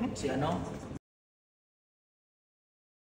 こちら